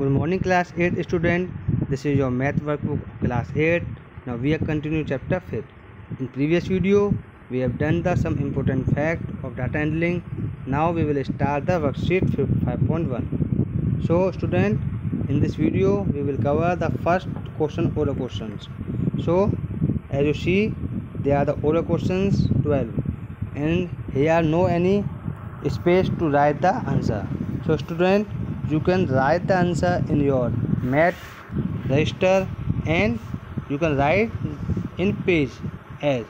good morning class 8 student. This is your math workbook class 8 now we are continuing chapter 5 in previous video we have done the some important fact of data handling. Now we will start the worksheet 5.1 so student in this video we will cover the first question oral questions. So as you see there are the oral questions 12 and here no any space to write the answer. So student you can write the answer in your math register and you can write in page as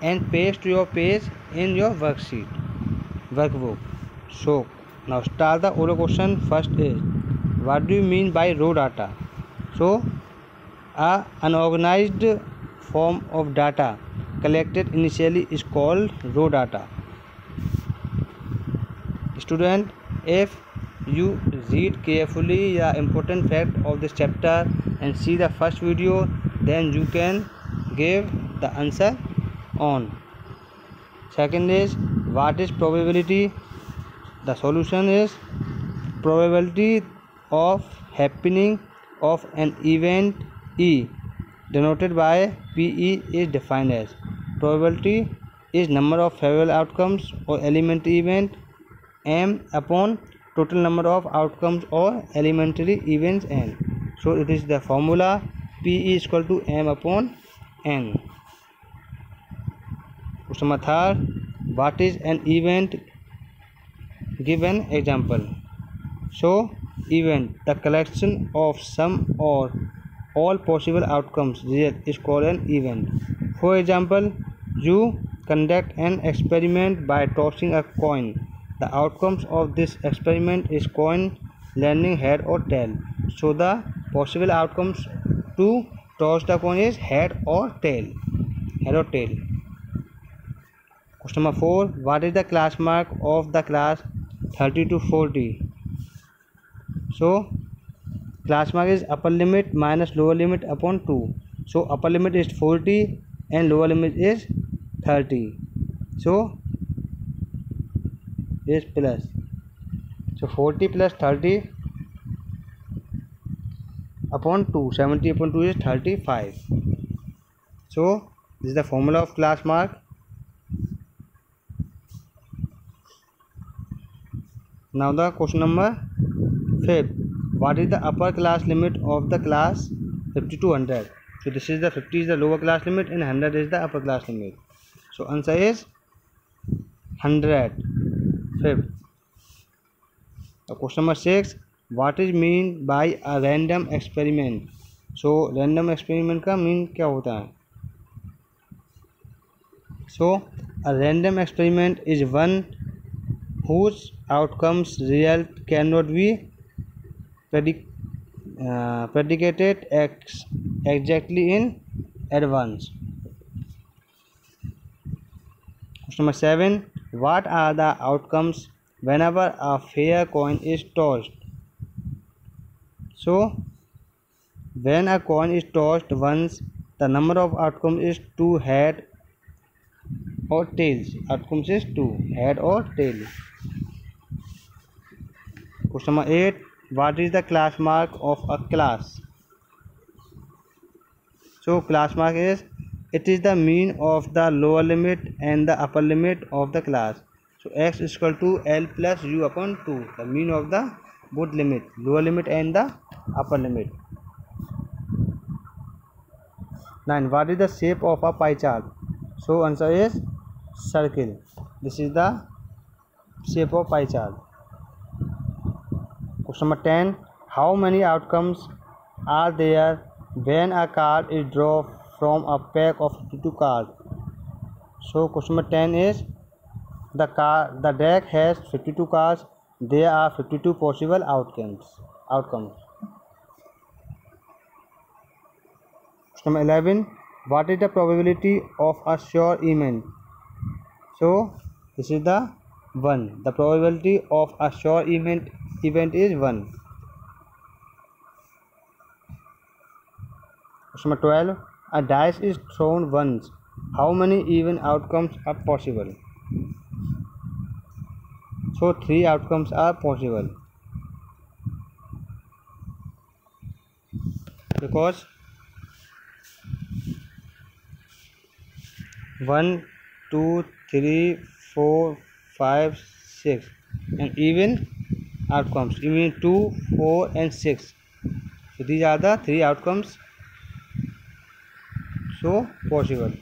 and paste your page in your worksheet workbook. So now start the oral question. First is what do you mean by raw data? So a unorganized form of data collected initially is called raw data. Student if you read carefully the important fact of this chapter and see the first video then you can give the answer on. Second is what is probability? The solution is probability of happening of an event e denoted by pe is defined as. Probability is number of favorable outcomes or elementary event m upon total number of outcomes or elementary events n. So it is the formula p is equal to m upon n. Question number what is an event? Give an example. So event the collection of some or all possible outcomes is called an event. For example you conduct an experiment by tossing a coin the outcomes of this experiment is coin landing head or tail. So the possible outcomes to toss the coin is head or tail. Head or tail. Question number 4. What is the class mark of the class 30 to 40? So class mark is upper limit minus lower limit upon 2. So upper limit is 40 and lower limit is 30. So is plus. So 40 plus 30 upon 2 70 upon 2 is 35 so this is the formula of class mark. Now the question number 5 what is the upper class limit of the class 50 to 100 so this is the 50 is the lower class limit and 100 is the upper class limit. So answer is 100 fifth question number six what is mean by a random experiment so random experiment का mean क्या होता है? So a random experiment is one whose outcomes result can not be predicted ex exactly in advance question number seven what are the outcomes whenever a fair coin is tossed? So when a coin is tossed once the number of outcomes is two head or tails. Outcomes is two head or tail. Question number 8 what is the class mark of a class? So class mark is it is the mean of the lower limit and the upper limit of the class so X equal to L plus U upon two the mean of the both limit lower limit and the upper limit nine what is the shape of a pie chart so answer is circle this is the shape of pie chart question number ten how many outcomes are there when a card is draw from a pack of 52 cards. So question number 10 is the car the deck has 52 cards there are 52 possible outcomes outcomes. Question number 11 what is the probability of a sure event? So this is the 1 the probability of a sure event event is 1 question number 12 a dice is thrown once. How many even outcomes are possible? So three outcomes are possible. Because 1 2 3 4 5 6 and even outcomes. Even 2 4 and 6 so these are the three outcomes so possible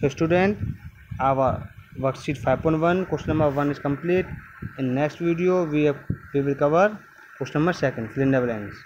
so student our worksheet 5.1 question number 1 is complete in next video we have, we will cover question number 2 fill in the blanks